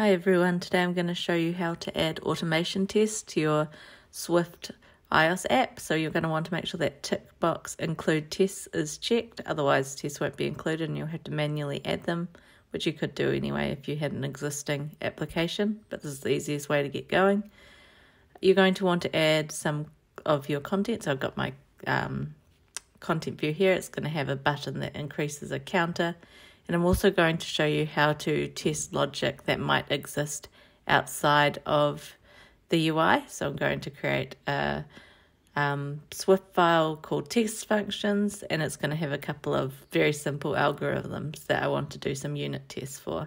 Hi everyone, today I'm going to show you how to add automation tests to your Swift iOS app. So you're going to want to make sure that tick box include tests is checked, otherwise tests won't be included and you'll have to manually add them, which you could do anyway if you had an existing application, but this is the easiest way to get going. You're going to want to add some of your content. So I've got my um, content view here. It's going to have a button that increases a counter and I'm also going to show you how to test logic that might exist outside of the UI. So I'm going to create a um, Swift file called test functions, and it's going to have a couple of very simple algorithms that I want to do some unit tests for.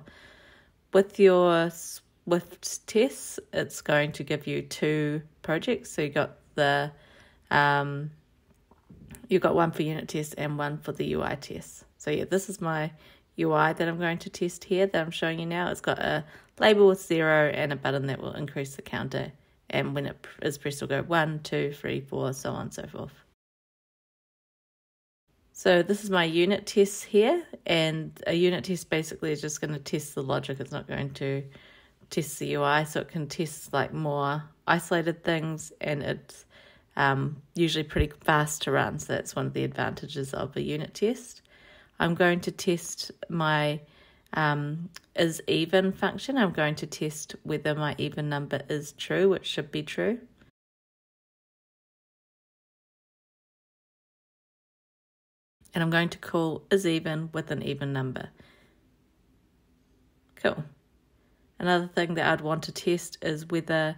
With your Swift tests, it's going to give you two projects. So you got the um, you've got one for unit tests and one for the UI tests. So yeah, this is my UI that I'm going to test here that I'm showing you now. It's got a label with zero and a button that will increase the counter. And when it is pressed, it'll go one, two, three, four, so on and so forth. So this is my unit test here, and a unit test basically is just going to test the logic. It's not going to test the UI, so it can test like more isolated things, and it's um, usually pretty fast to run. So that's one of the advantages of a unit test. I'm going to test my um, is even function. I'm going to test whether my even number is true, which should be true. And I'm going to call is even with an even number. Cool. Another thing that I'd want to test is whether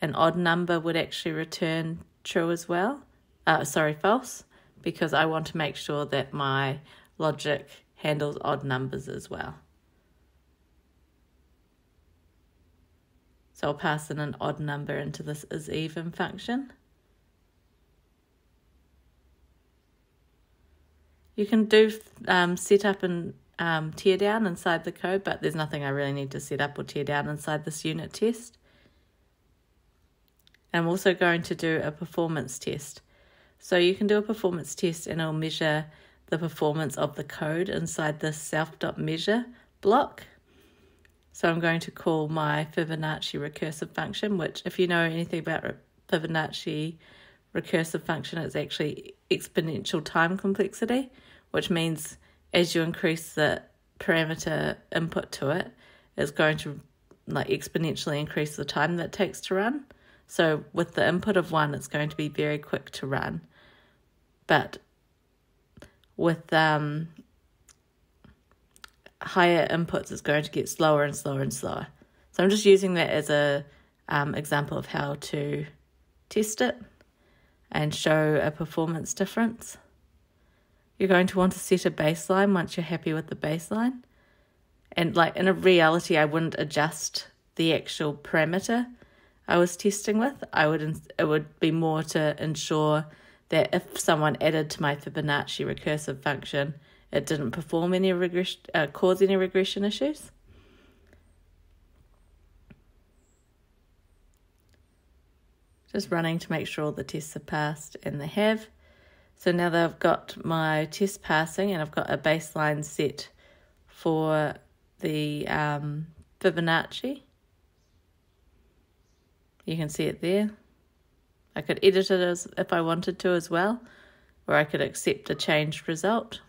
an odd number would actually return true as well. Uh, sorry, false, because I want to make sure that my logic handles odd numbers as well. So I'll pass in an odd number into this is even function. You can do um, set up and um, tear down inside the code, but there's nothing I really need to set up or tear down inside this unit test. I'm also going to do a performance test. So you can do a performance test and it'll measure the performance of the code inside this self.measure block. So I'm going to call my Fibonacci recursive function, which if you know anything about Fibonacci recursive function, it's actually exponential time complexity, which means as you increase the parameter input to it, it's going to like exponentially increase the time that takes to run. So with the input of one, it's going to be very quick to run. But with um, higher inputs, it's going to get slower and slower and slower. So I'm just using that as a um, example of how to test it and show a performance difference. You're going to want to set a baseline once you're happy with the baseline. And like in a reality, I wouldn't adjust the actual parameter I was testing with. I would it would be more to ensure that if someone added to my Fibonacci recursive function, it didn't perform any regression, uh, cause any regression issues. Just running to make sure all the tests are passed, and they have. So now that I've got my test passing and I've got a baseline set for the um, Fibonacci, you can see it there. I could edit it as if I wanted to as well, or I could accept a changed result.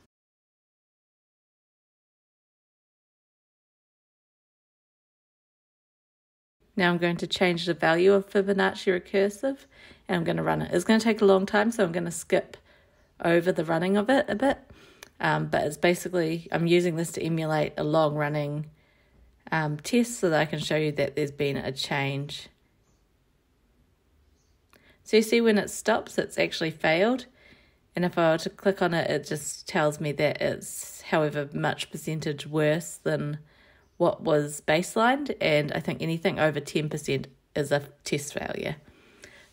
Now I'm going to change the value of Fibonacci recursive and I'm going to run it. It's going to take a long time, so I'm going to skip over the running of it a bit. Um, but it's basically, I'm using this to emulate a long running um, test so that I can show you that there's been a change so you see when it stops, it's actually failed. And if I were to click on it, it just tells me that it's however much percentage worse than what was baselined. And I think anything over 10% is a test failure.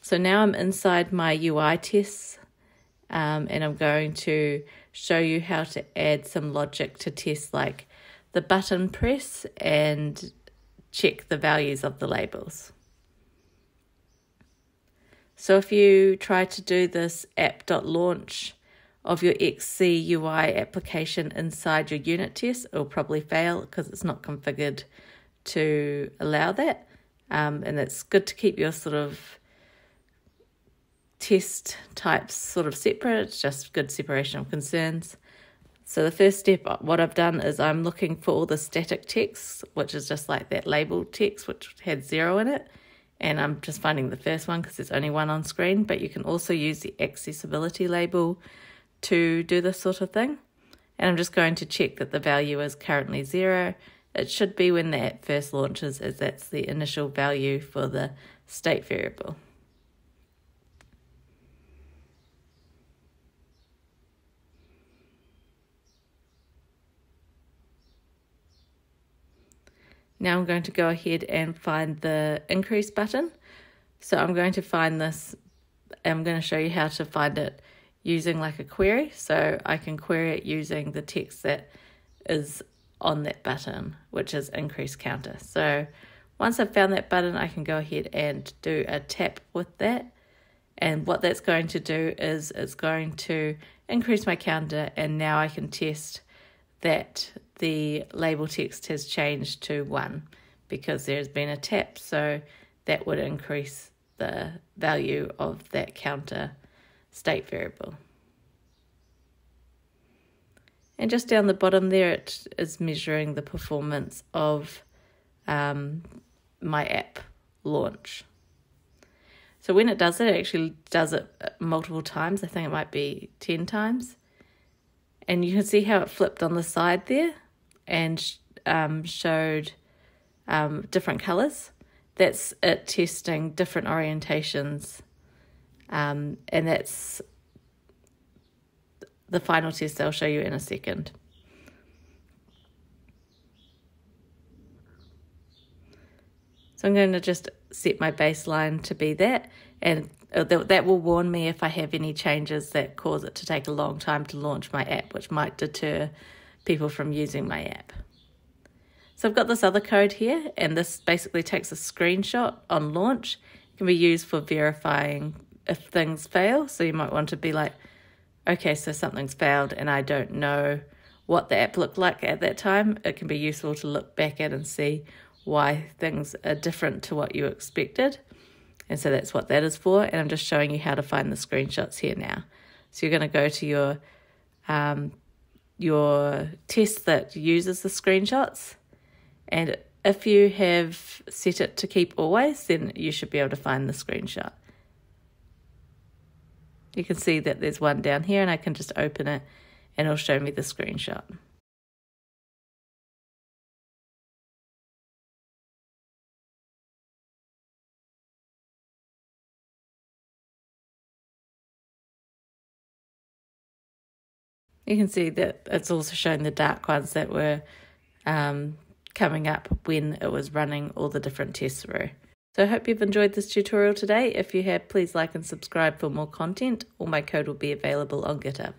So now I'm inside my UI tests um, and I'm going to show you how to add some logic to test like the button press and check the values of the labels. So if you try to do this app.launch of your XC UI application inside your unit test, it'll probably fail because it's not configured to allow that. Um, and it's good to keep your sort of test types sort of separate. It's just good separation of concerns. So the first step, what I've done is I'm looking for all the static text, which is just like that label text, which had zero in it. And I'm just finding the first one because there's only one on screen, but you can also use the accessibility label to do this sort of thing. And I'm just going to check that the value is currently zero. It should be when that first launches as that's the initial value for the state variable. Now I'm going to go ahead and find the increase button. So I'm going to find this, I'm going to show you how to find it using like a query. So I can query it using the text that is on that button, which is increase counter. So once I've found that button, I can go ahead and do a tap with that. And what that's going to do is it's going to increase my counter and now I can test that the label text has changed to 1 because there's been a tap, so that would increase the value of that counter state variable. And just down the bottom there, it is measuring the performance of um, my app launch. So when it does it, it actually does it multiple times. I think it might be 10 times. And you can see how it flipped on the side there and um, showed um, different colours. That's it testing different orientations. Um, and that's the final test I'll show you in a second. So I'm going to just set my baseline to be that and uh, that will warn me if I have any changes that cause it to take a long time to launch my app, which might deter people from using my app. So I've got this other code here, and this basically takes a screenshot on launch. It can be used for verifying if things fail. So you might want to be like, okay, so something's failed, and I don't know what the app looked like at that time. It can be useful to look back at and see why things are different to what you expected. And so that's what that is for. And I'm just showing you how to find the screenshots here now. So you're going to go to your um, your test that uses the screenshots. And if you have set it to keep always, then you should be able to find the screenshot. You can see that there's one down here and I can just open it and it'll show me the screenshot. You can see that it's also showing the dark ones that were um, coming up when it was running all the different tests through. So I hope you've enjoyed this tutorial today. If you have, please like and subscribe for more content. All my code will be available on GitHub.